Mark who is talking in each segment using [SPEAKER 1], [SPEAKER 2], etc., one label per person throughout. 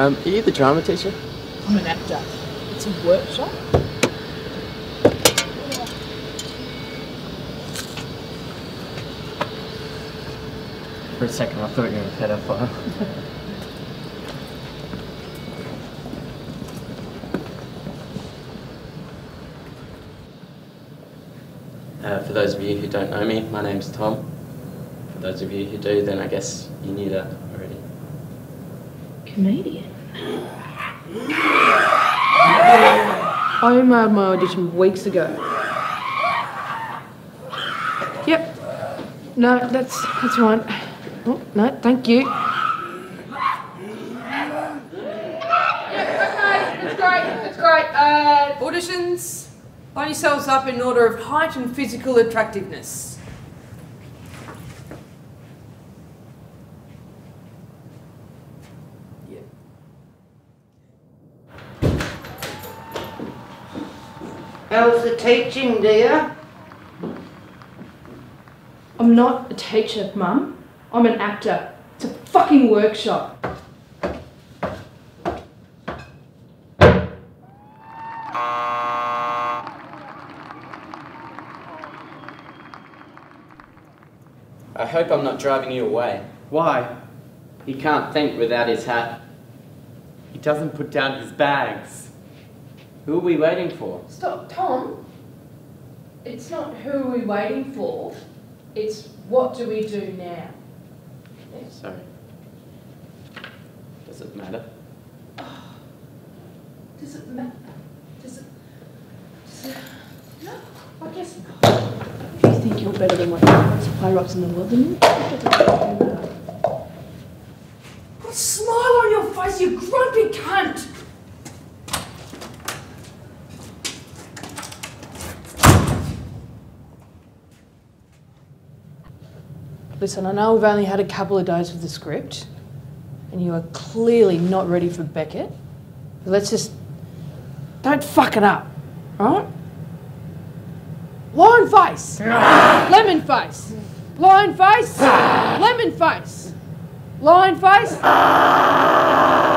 [SPEAKER 1] Um, are you the drama teacher?
[SPEAKER 2] I'm an actor. It's a workshop.
[SPEAKER 1] For a second, I thought you were a pedophile. uh, for those of you who don't know me, my name's Tom. For those of you who do, then I guess you knew that already.
[SPEAKER 2] Comedian. I emailed my audition weeks ago. Yep. No, that's that's right. Oh, no, thank you.
[SPEAKER 3] That's great, that's great. Uh, auditions, line yourselves up in order of height and physical attractiveness.
[SPEAKER 4] How's the teaching, dear?
[SPEAKER 2] I'm not a teacher, Mum. I'm an actor. It's a fucking workshop.
[SPEAKER 1] I hope I'm not driving you away.
[SPEAKER 5] Why?
[SPEAKER 1] He can't think without his hat.
[SPEAKER 5] He doesn't put down his bags.
[SPEAKER 1] Who are we waiting for?
[SPEAKER 2] Stop, Tom. It's not who are we waiting for. It's what do we do now?
[SPEAKER 1] Sorry. Does it matter?
[SPEAKER 2] Does it matter? Does it? Does it? No, I guess not. If you think you're better than one of the supply rocks in the world, then you
[SPEAKER 3] Put a smile on your face, you grumpy cunt!
[SPEAKER 2] Listen, I know we've only had a couple of days with the script, and you are clearly not ready for Beckett. But let's just don't fuck it up, right? Lion face, lemon face, lion face, lemon face, lion face.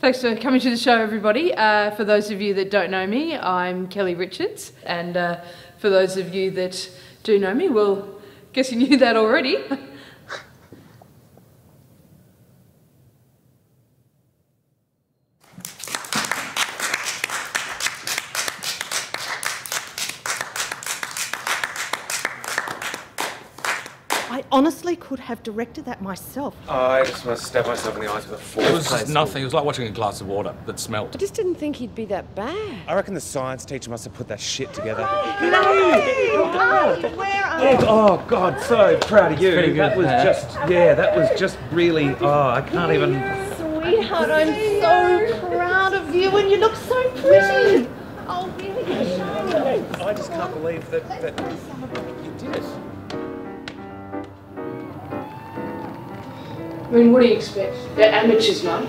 [SPEAKER 2] Thanks for coming to the show, everybody. Uh, for those of you that don't know me, I'm Kelly Richards, and uh, for those of you that do know me, well, guess you knew that already.
[SPEAKER 6] I honestly could have directed that myself.
[SPEAKER 7] I just want to stab myself in the eyes with a fork.
[SPEAKER 8] It was just nothing. It was like watching a glass of water that smelt.
[SPEAKER 6] I just didn't think he'd be that bad.
[SPEAKER 7] I reckon the science teacher must have put that shit together.
[SPEAKER 6] Where are
[SPEAKER 7] Oh, oh God, so proud of you.
[SPEAKER 1] pretty good,
[SPEAKER 7] that was
[SPEAKER 1] huh?
[SPEAKER 7] just, yeah, that was just really, oh, I can't even.
[SPEAKER 6] Sweetheart, I'm so proud of you and you look so pretty. Oh, really?
[SPEAKER 7] I just can't believe that, that you did it.
[SPEAKER 2] I mean, what do you expect? They're amateurs, mum.